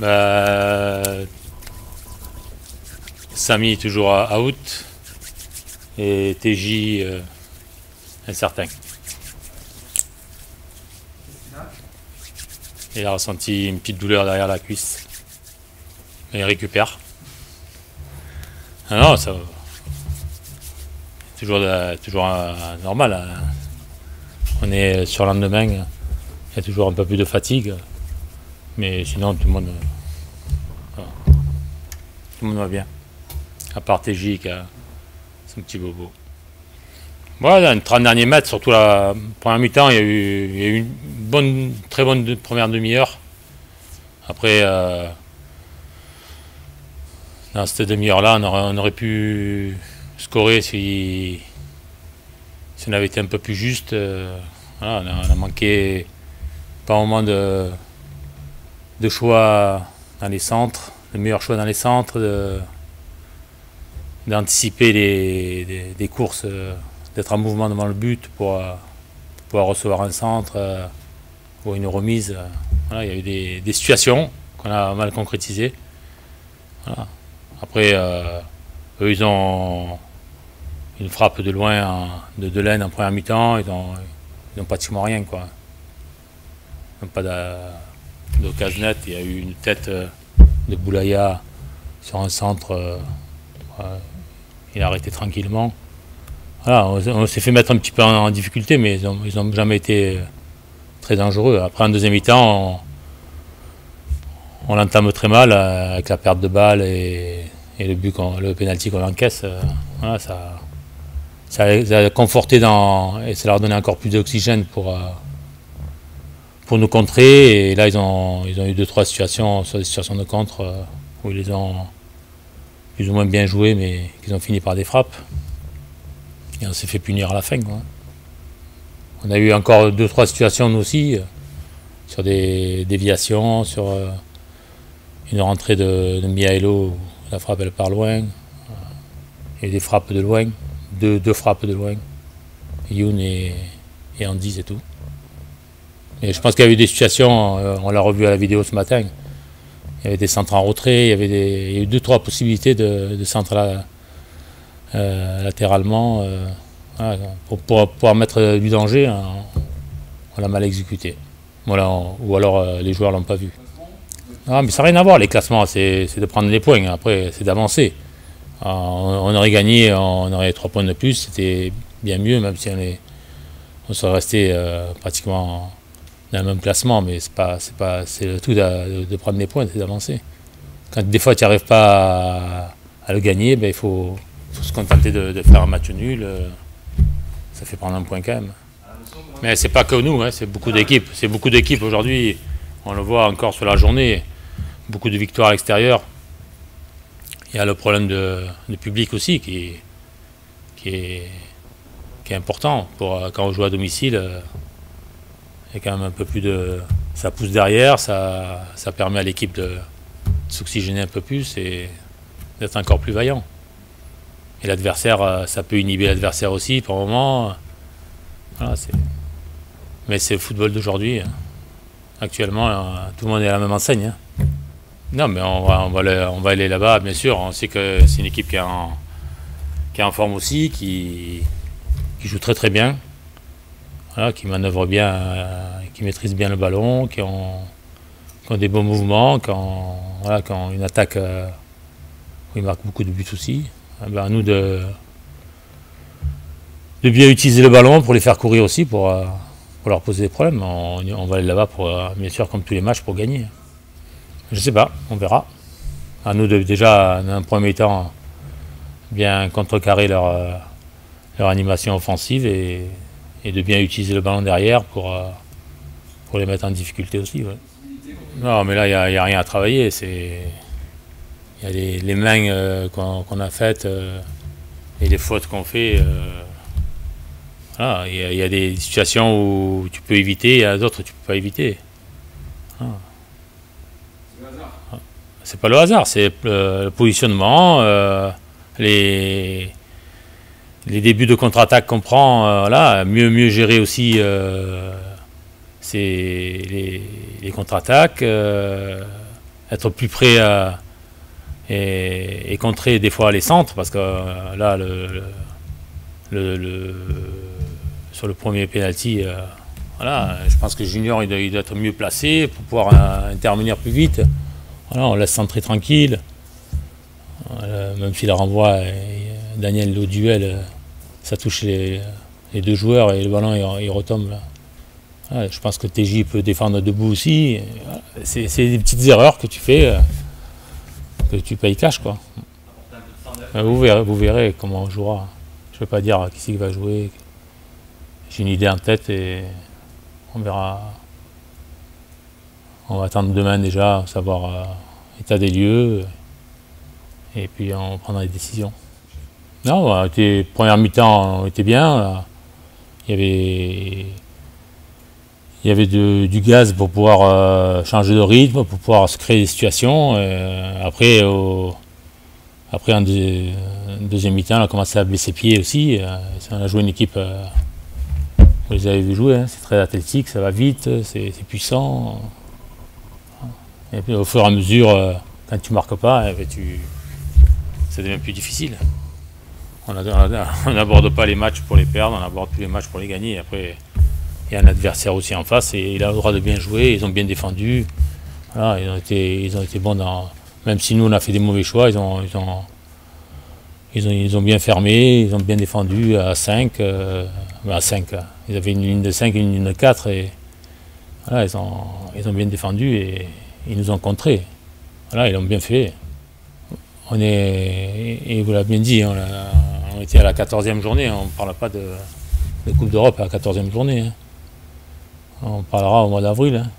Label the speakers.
Speaker 1: bah, Samy toujours à out et TJ euh, incertain. Il a ressenti une petite douleur derrière la cuisse. il récupère. Ah non, ça toujours, toujours normal. Hein. On est sur le lendemain, il y a toujours un peu plus de fatigue. Mais sinon, tout le monde, tout le monde va bien. À part TJ qui a son petit bobo. Voilà, une 30 derniers mètres, surtout la première mi-temps, il, y a eu une bonne, très bonne première demi-heure. Après, euh, dans cette demi-heure-là, on aurait, pu scorer si, on avait été un peu plus juste. Euh, on, a, manqué pas un moment de, de choix dans les centres, le meilleur choix dans les centres, d'anticiper des, courses. Euh, d'être en mouvement devant le but pour, euh, pouvoir recevoir un centre euh, ou une remise. Voilà, il y a eu des, situations qu'on a mal concrétisées. Après, eux, ils ont une frappe de loin de Delaine en première mi-temps. Ils n'ont pratiquement rien. Quoi. Ils n'ont pas Il y a eu une tête de Boulaya sur un centre. il a arrêté tranquillement on, s'est fait mettre un petit peu en, difficulté, mais ils n'ont jamais été euh, très dangereux. Après, en deuxième mi-temps, on, l'entame très mal euh, avec la perte de balle et, le but, le pénalty qu'on encaisse. Euh, ça, ça, a conforté dans, et ça leur a donné encore plus d'oxygène pour, pour nous contrer. Et là, ils ont, ils ont eu deux, trois situations sur des situations de contre où ils les ont plus ou moins bien joué, mais qu'ils ont fini par des frappes. Et on s'est fait punir à la fin. On a eu encore deux, trois situations, nous aussi, euh, sur des déviations, sur euh, une rentrée de, de Miaelo, la frappe elle part loin, et des frappes de loin, deux, deux frappes de loin, Youn et, et Andy et tout. Et je pense qu'il y a eu des situations, euh, on l'a revu à la vidéo ce matin, il y avait des centres en retrait, il y avait des, il y a eu deux, trois possibilités de, de centres euh, latéralement, euh, pour, pouvoir mettre du danger, hein, on l'a mal exécuté. Voilà, ou alors les joueurs l'ont pas vu. Ah, mais ça n'a rien à voir, les classements, c'est de prendre des points, après c'est d'avancer. On, aurait gagné, on aurait trois points de plus, c'était bien mieux, même si on, est, on serait resté pratiquement dans le même classement, mais c'est pas, c'est pas, c'est le tout de, prendre des points, c'est d'avancer. Quand des fois tu n'arrives pas à, le gagner, ben, il faut, se contenter de, faire un match nul. Euh, ça fait prendre un point quand même. Mais c'est pas que nous, hein, c'est beaucoup d'équipes. C'est beaucoup d'équipes aujourd'hui. On le voit encore sur la journée. Beaucoup de victoires à l'extérieur. Il y a le problème de, public aussi qui, qui, est, qui est important. Pour, euh, quand on joue à domicile, euh, il y a quand même un peu plus de. Ça pousse derrière, ça, ça permet à l'équipe de, s'oxygéner un peu plus et d'être encore plus vaillant. Et l'adversaire, euh, ça peut inhiber l'adversaire aussi par moment. Mais c'est le football d'aujourd'hui. Hein. Actuellement, euh, tout le monde est à la même enseigne. Hein. Non, mais on va, on va, on va aller là-bas, bien sûr. On sait que c'est une équipe qui est en, qui est en forme aussi, qui, qui joue très très bien, qui manœuvre bien, euh, qui maîtrise bien le ballon, qui ont, des bons mouvements, qui ont, une attaque où ils marquent beaucoup de buts aussi. Ah ben, à nous de, bien utiliser le ballon pour les faire courir aussi, pour, euh, leur poser des problèmes. On, va aller là-bas, pour, euh, bien sûr, comme tous les matchs, pour gagner. Je ne sais pas, on verra. À nous de déjà, dans un premier temps, bien contrecarrer leur, euh, leur animation offensive et, de bien utiliser le ballon derrière pour, pour les mettre en difficulté aussi. Non, mais là, il n'y a, rien à travailler. Il y a les, mains euh, qu'on a faites euh, et les fautes qu'on fait. Euh, il, y a, des situations où tu peux éviter, il y a d'autres où tu peux pas éviter. Ah. C'est pas le hasard, c'est le positionnement, les, les débuts de contre-attaque qu'on prend, là, mieux, mieux gérer aussi les, les contre-attaques être plus près et, contrer des fois les centres, parce que là, le, sur le premier penalty, voilà, je pense que Junior il doit, être mieux placé pour pouvoir intervenir plus vite. Voilà, on laisse centrer tranquille. même si la renvoie, Daniel, au duel, ça touche les, deux joueurs et le ballon il, retombe je pense que TJ peut défendre debout aussi. C'est des petites erreurs que tu fais, euh, que tu payes cash quoi. Vous verrez, vous verrez comment on jouera. Je ne vais pas dire qui c'est qui va jouer. J'ai une idée en tête et on verra. On va attendre demain déjà, savoir euh, des lieux. Et puis on prendra des décisions. Non, première mi-temps, était bien. Il y avait, il y avait du gaz pour pouvoir euh, changer de rythme, pour pouvoir se créer des situations. Euh, après, après en, deuxième mi-temps, on a commencé à baisser pieds aussi. Euh, on a joué une équipe, vous les avez vu jouer, hein, c'est très athlétique, ça va vite, c'est puissant. Et puis au fur et à mesure, quand tu marques pas, eh ben, ça devient plus difficile. On n'aborde pas les matchs pour les perdre, on aborde tous les matchs pour les gagner. Après, il y a un adversaire aussi en face et il a le droit de bien jouer, ils ont bien défendu. ils, ont été, ils ont été bons dans. Même si nous on a fait des mauvais choix, ils ont, ils ont, ils ont, bien fermé, ils ont bien défendu à 5. Euh, à 5. Ils avaient une ligne de 5 et une ligne de 4 et ils, ont, ils ont bien défendu et ils nous ont contrés. Voilà, ils l'ont bien fait. On est, et vous l'avez bien dit, on on était à la 14e journée, on ne parle pas de, Coupe d'Europe à la 14e journée. Hein. On parlera au mois d'avril. Hein.